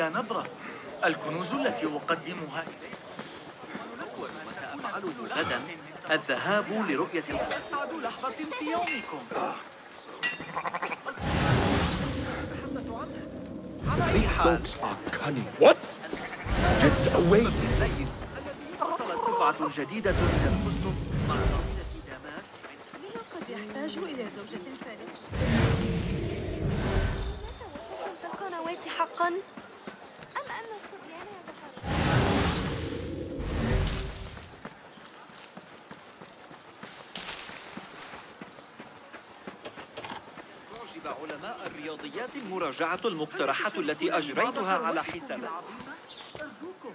إلا نظرة الكنوز التي أقدمها أفعله غدا الذهاب لرؤية أسعد لحظة في يومكم These folks are cunning. What? Get away. وصلت دفعة جديدة من الحزن مع قبيلة دامات ليو قد يحتاج إلى زوجة ثالثة القنوات حقا الرياضيات المراجعة المقترحة التي أجريتها على حسابي أرجوكم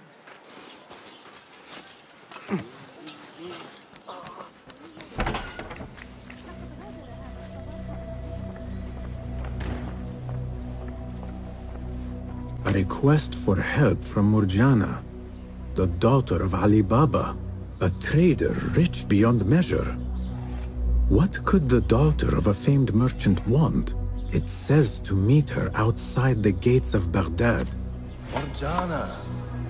A request for help from Murjana, the daughter of Ali Baba, a trader rich beyond measure. What could the daughter of a famed merchant want? It says to meet her outside the gates of Baghdad. Morjana.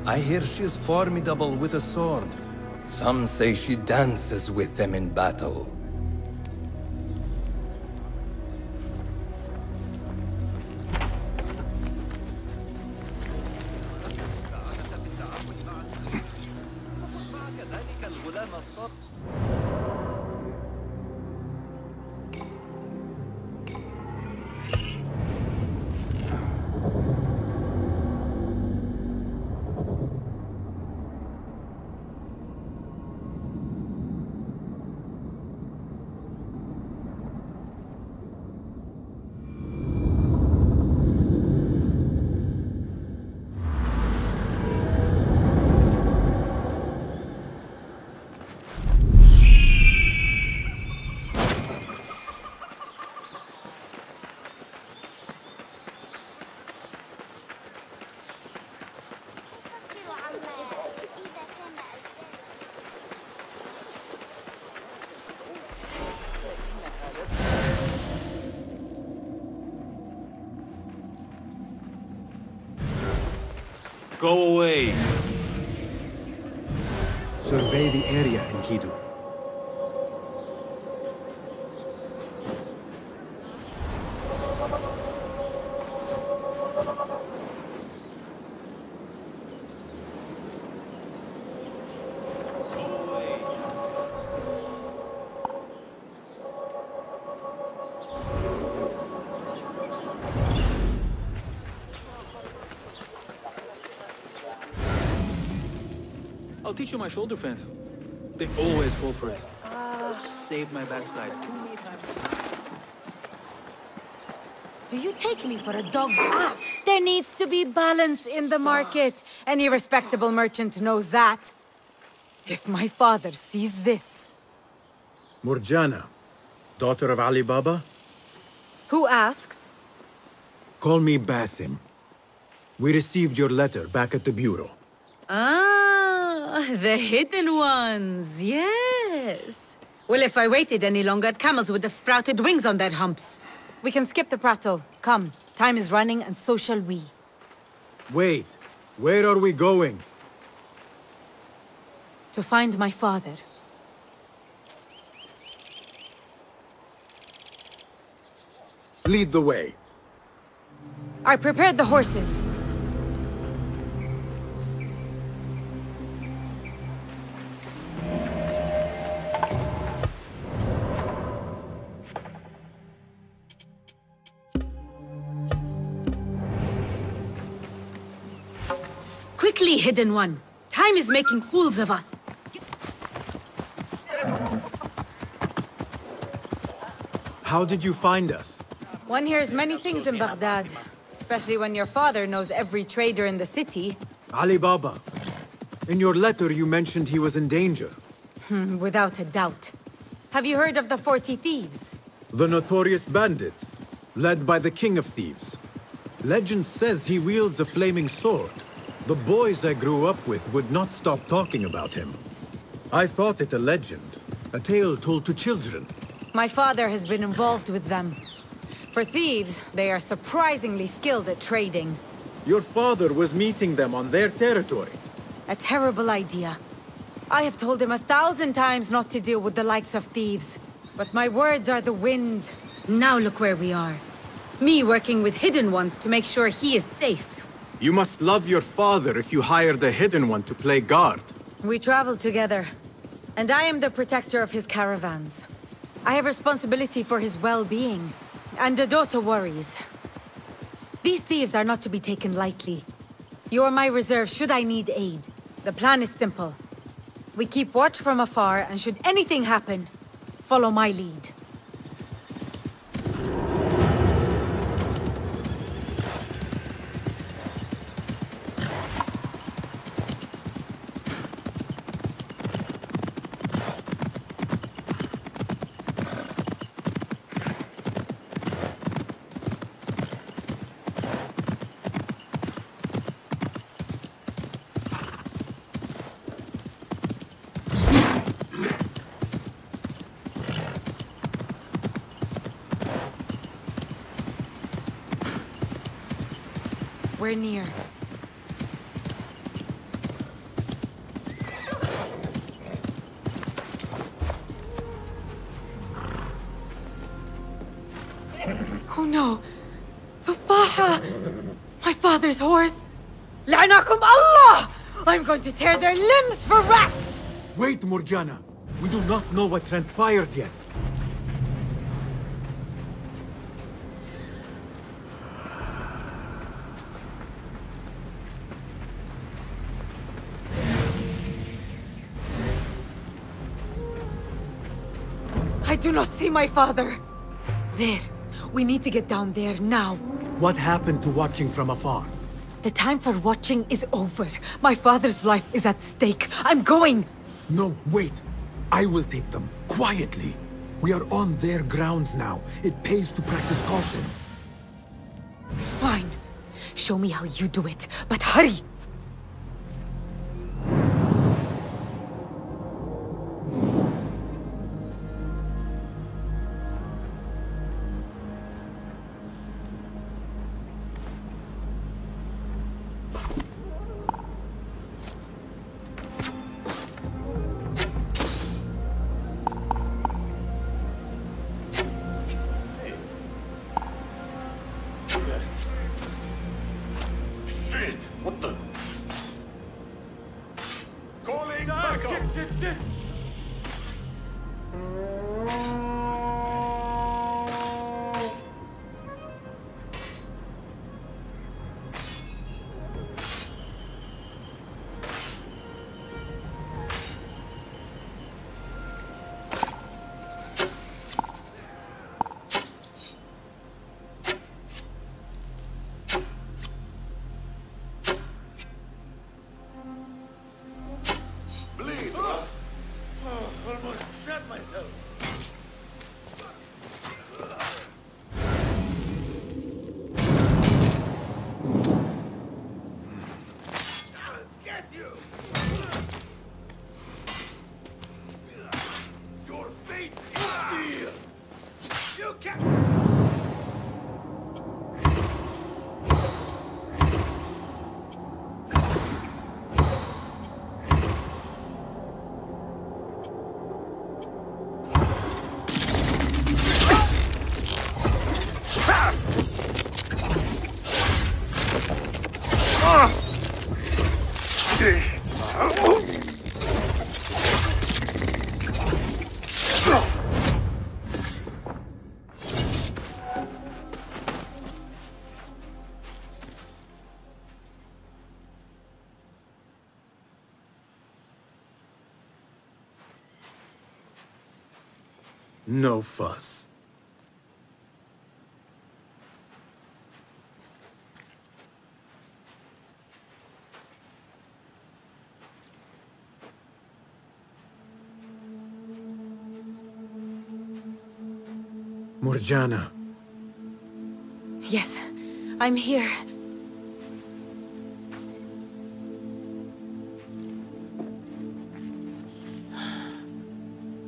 I hear she's formidable with a sword. Some say she dances with them in battle. Go away. Survey the area, teach you my shoulder feint. They always fall for it. Saved my backside too many times. Do you take me for a dog's ah, There needs to be balance in the market. Any respectable merchant knows that. If my father sees this. Murjana, daughter of Ali Baba? Who asks? Call me Basim. We received your letter back at the bureau. Ah, the hidden ones, yes. Well, if I waited any longer, camels would have sprouted wings on their humps. We can skip the prattle. Come, time is running and so shall we. Wait, where are we going? To find my father. Lead the way. I prepared the horses. Quickly, Hidden One. Time is making fools of us. How did you find us? One hears many things in Baghdad, especially when your father knows every trader in the city. Ali Baba. In your letter, you mentioned he was in danger. Hmm, Without a doubt. Have you heard of the Forty Thieves? The notorious bandits, led by the king of thieves. Legend says he wields a flaming sword. The boys I grew up with would not stop talking about him. I thought it a legend, a tale told to children. My father has been involved with them. For thieves, they are surprisingly skilled at trading. Your father was meeting them on their territory. A terrible idea. I have told him a thousand times not to deal with the likes of thieves. But my words are the wind. Now look where we are. Me working with Hidden Ones to make sure he is safe. You must love your father if you hired a hidden one to play guard. We travel together. And I am the protector of his caravans. I have responsibility for his well-being. And Dodota worries. These thieves are not to be taken lightly. You are my reserve should I need aid. The plan is simple. We keep watch from afar, and should anything happen, follow my lead. To tear their limbs for rats! Wait, Morjana. We do not know what transpired yet. I do not see my father. There. We need to get down there now. What happened to watching from afar? The time for watching is over. My father's life is at stake. I'm going! No, wait. I will take them, quietly. We are on their grounds now. It pays to practice caution. Fine. Show me how you do it, but hurry! Calling No fuss. Morjana, Yes, I'm here.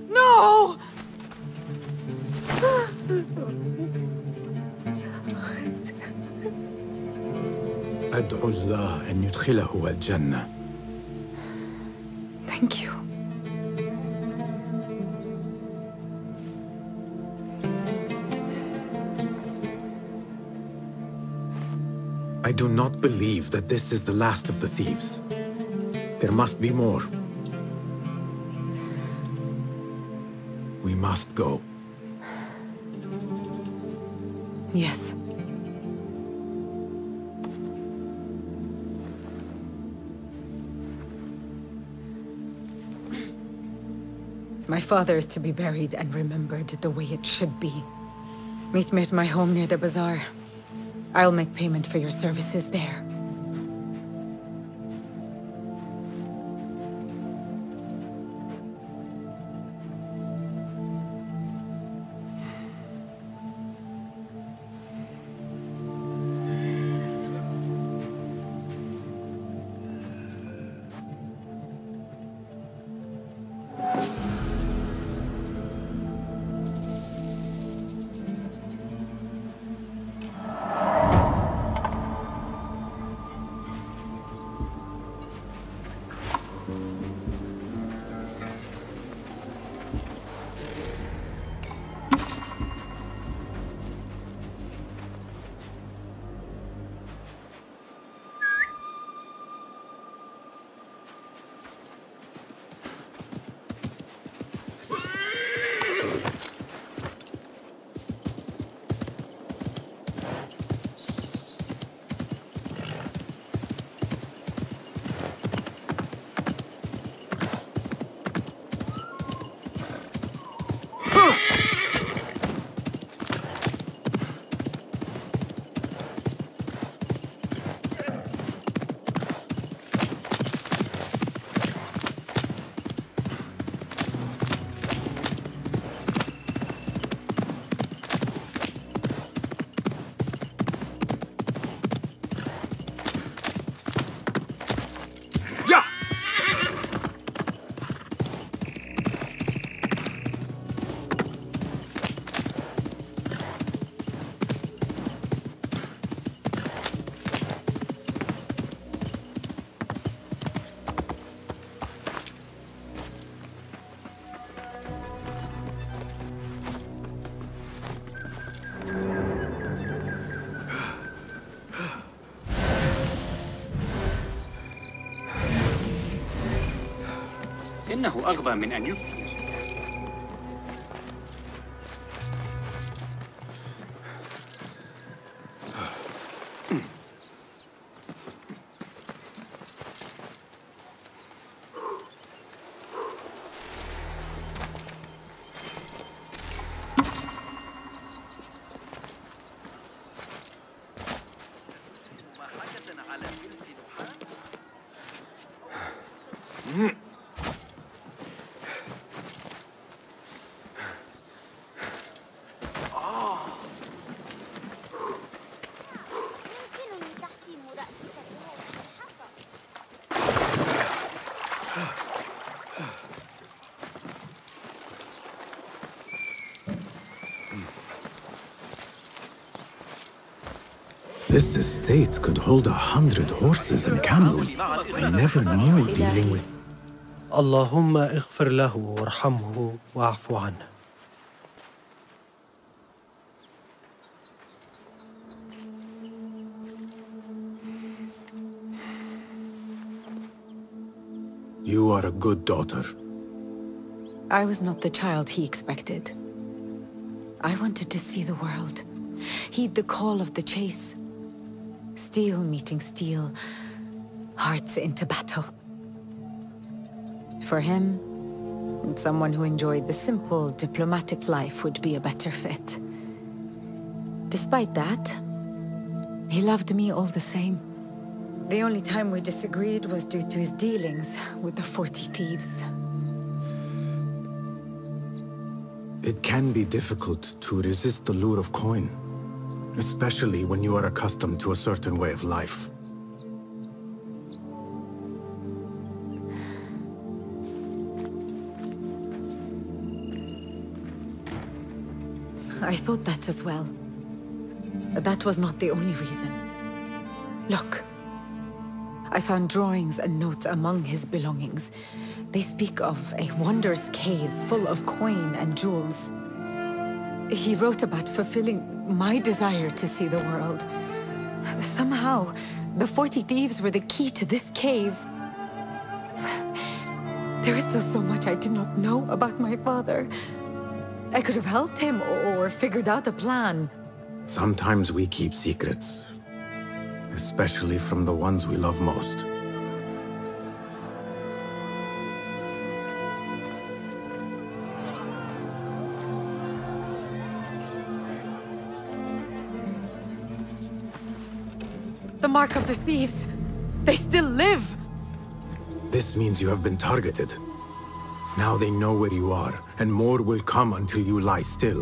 No! أدعو الله أن يدخله الجنة. I do not believe that this is the last of the thieves. There must be more. We must go. Yes. My father is to be buried and remembered the way it should be. Meet me at my home near the bazaar. I'll make payment for your services there. إنه أغبى من أن يفكر This estate could hold a hundred horses and camels. I never knew dealing with... اللهم اغفر له وارحمه واعف عنه You are a good daughter. I was not the child he expected. I wanted to see the world, heed the call of the chase. Steel meeting steel, hearts into battle. For him, someone who enjoyed the simple, diplomatic life would be a better fit. Despite that, he loved me all the same. The only time we disagreed was due to his dealings with the Forty Thieves. It can be difficult to resist the lure of coin, especially when you are accustomed to a certain way of life. I thought that as well. But that was not the only reason. Look, I found drawings and notes among his belongings. They speak of a wondrous cave full of coin and jewels. He wrote about fulfilling my desire to see the world. Somehow, the Forty Thieves were the key to this cave. There is still so much I did not know about my father. I could have helped him or figured out a plan. Sometimes we keep secrets. Especially from the ones we love most. The mark of the thieves! They still live! This means you have been targeted. Now they know where you are, and more will come until you lie still.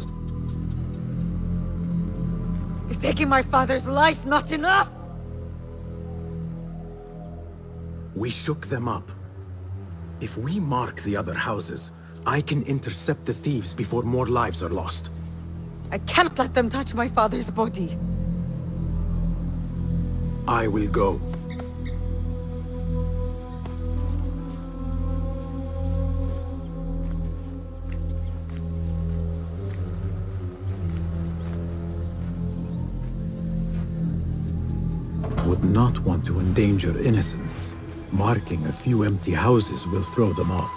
Is taking my father's life not enough? We shook them up. If we mark the other houses, I can intercept the thieves before more lives are lost. I cannot let them touch my father's body. I will go. Would not want to endanger innocents. Marking a few empty houses will throw them off.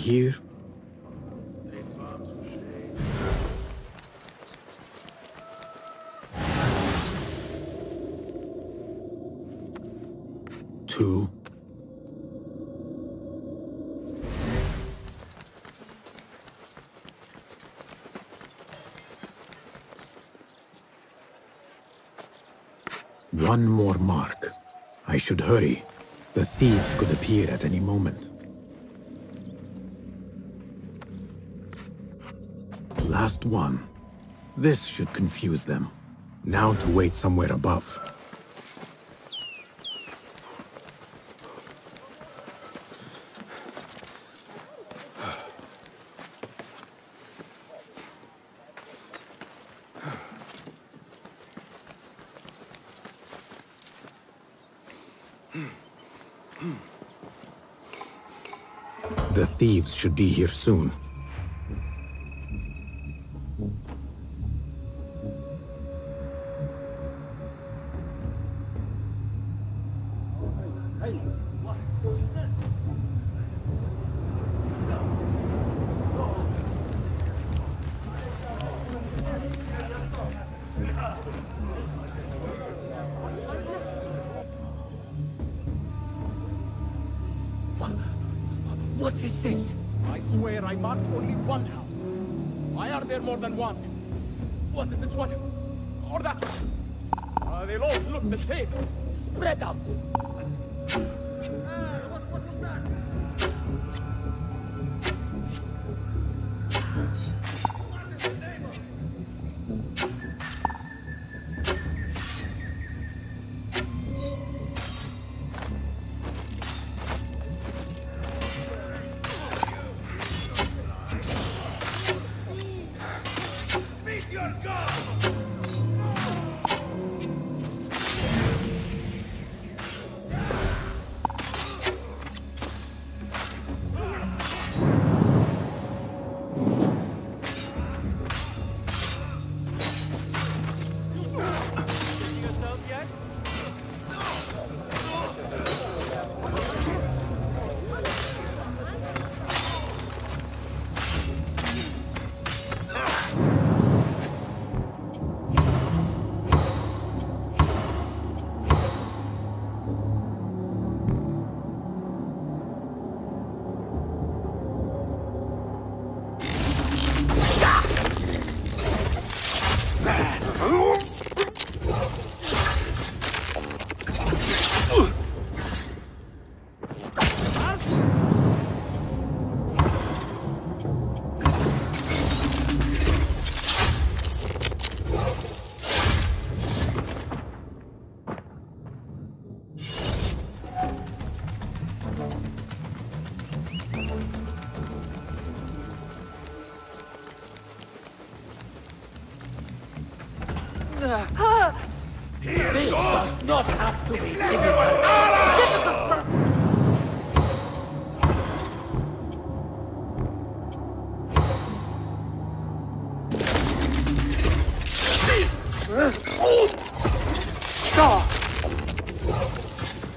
Here. Two. One more mark. I should hurry. The thieves could appear at any moment. Last one. This should confuse them. Now to wait somewhere above. The thieves should be here soon. I swear I marked only one house. Why are there more than one? Was it this one? Or that one? Uh, they all look the same. Spread out.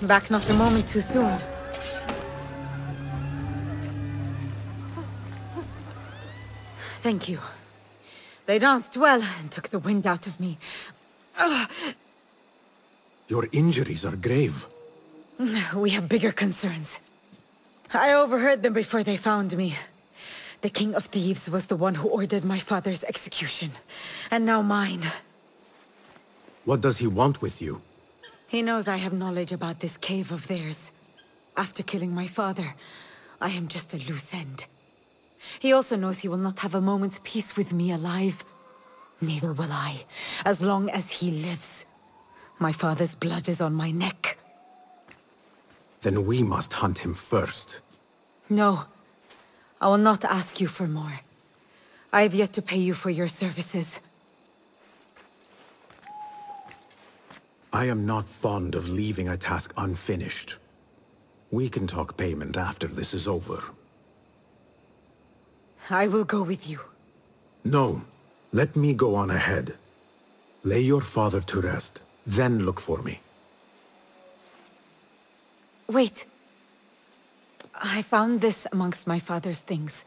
Back not a moment too soon. Thank you. They danced well and took the wind out of me. Ugh. Your injuries are grave. We have bigger concerns. I overheard them before they found me. The King of Thieves was the one who ordered my father's execution. And now mine. What does he want with you? He knows I have knowledge about this cave of theirs. After killing my father, I am just a loose end. He also knows he will not have a moment's peace with me alive. Neither will I, as long as he lives. My father's blood is on my neck. Then we must hunt him first. No. I will not ask you for more. I have yet to pay you for your services. I am not fond of leaving a task unfinished. We can talk payment after this is over. I will go with you. No. Let me go on ahead. Lay your father to rest, then look for me. Wait. I found this amongst my father's things.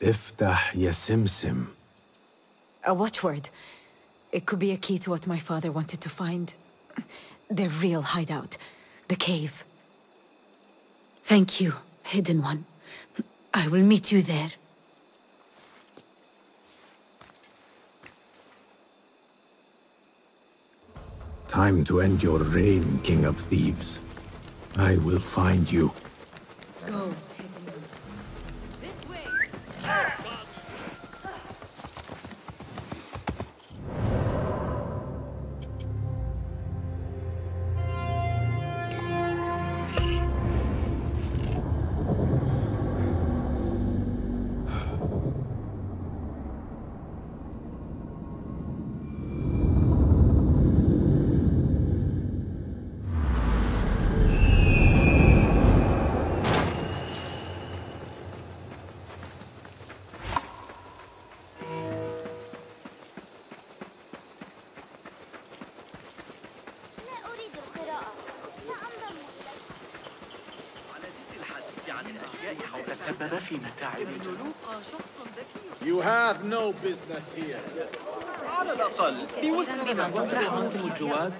Iftah Yasimsim. A watchword. It could be a key to what my father wanted to find. Their real hideout. The cave. Thank you, Hidden One. I will meet you there. Time to end your reign, King of Thieves. I will find you. Go. You have no business here. على الأقل بوسع Want to go hunting with Jawad?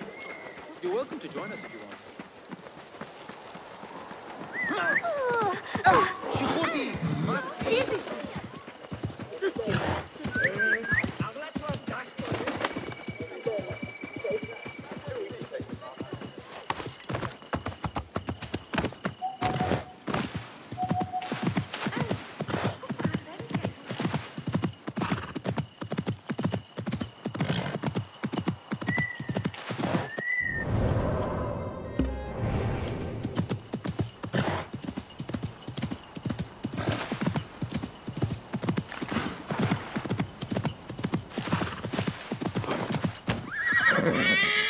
You're welcome to join us if you want. え!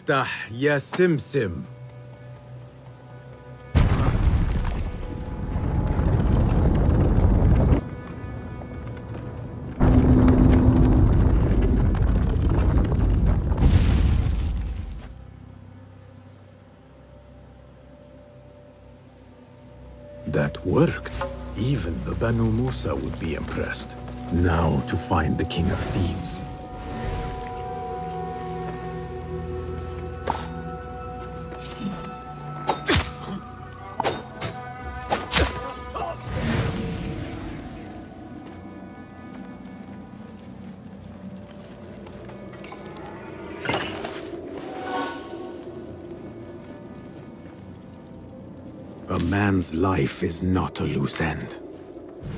افتح يا سمسم That worked. Even the Banu Musa would be impressed. Now to find the King of Thieves. Life is not a loose end.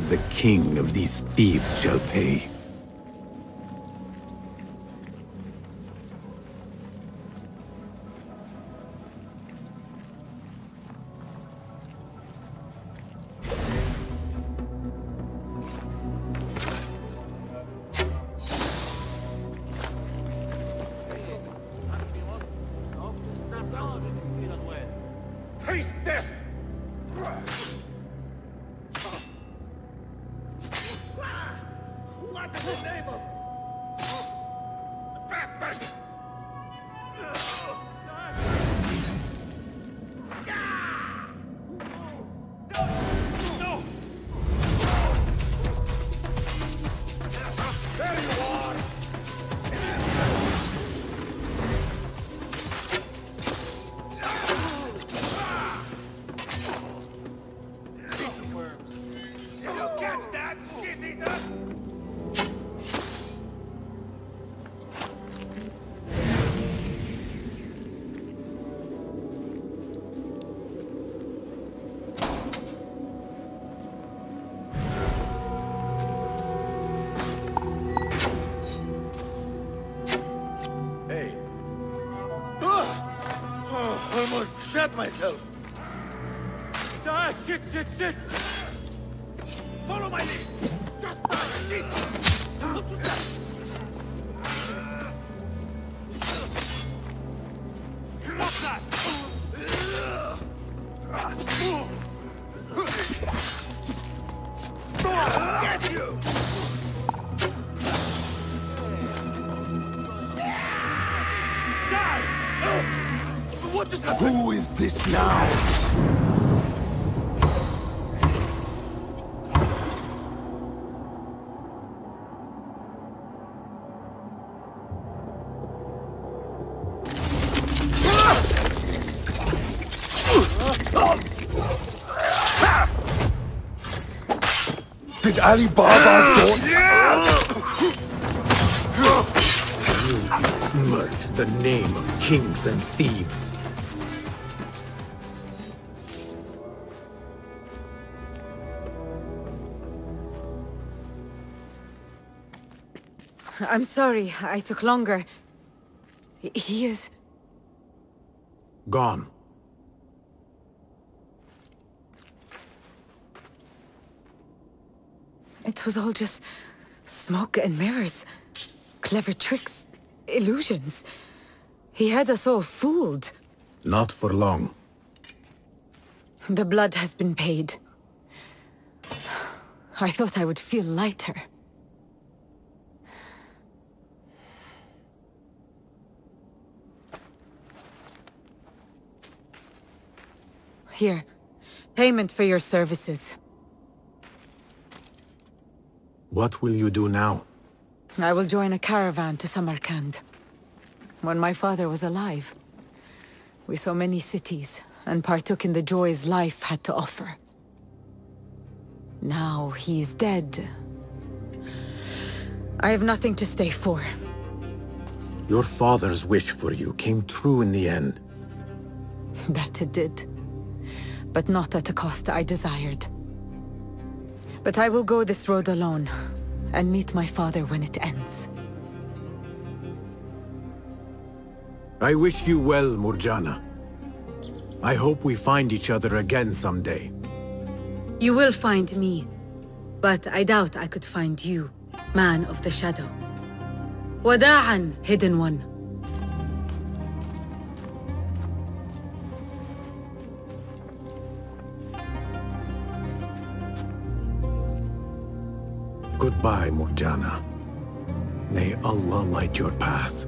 The king of these thieves shall pay. Shot myself. Ah, shit, shit, shit! Follow my lead! Just ah, shit! Look! Stop that! Get you! What just happened? Who is this now? Did Ali Baba thought? You smirch the name of kings and thieves. I'm sorry, I took longer. He- is... Gone. It was all just smoke and mirrors. Clever tricks, illusions. He had us all fooled. Not for long. The blood has been paid. I thought I would feel lighter. Here. Payment for your services. What will you do now? I will join a caravan to Samarkand. When my father was alive, we saw many cities and partook in the joys life had to offer. Now he's dead. I have nothing to stay for. Your father's wish for you came true in the end. That it did. But not at a cost I desired. But I will go this road alone, and meet my father when it ends. I wish you well, Murjana. I hope we find each other again someday. You will find me, but I doubt I could find you, man of the shadow. Wada'an, hidden one. Goodbye, Murjana. May Allah light your path.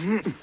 Mm.